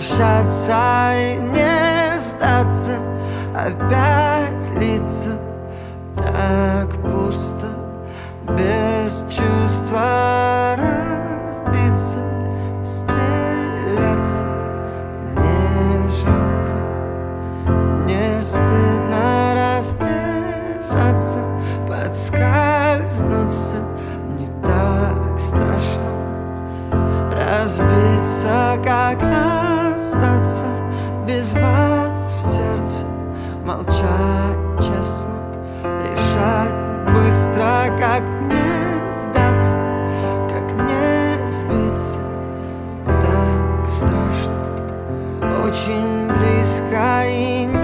разбиться и не сдаться. Опять лица так остаться без вас в сердце. Молчать честно, решать быстро, как не сдаться Как не сбиться, так страшно Очень близко и не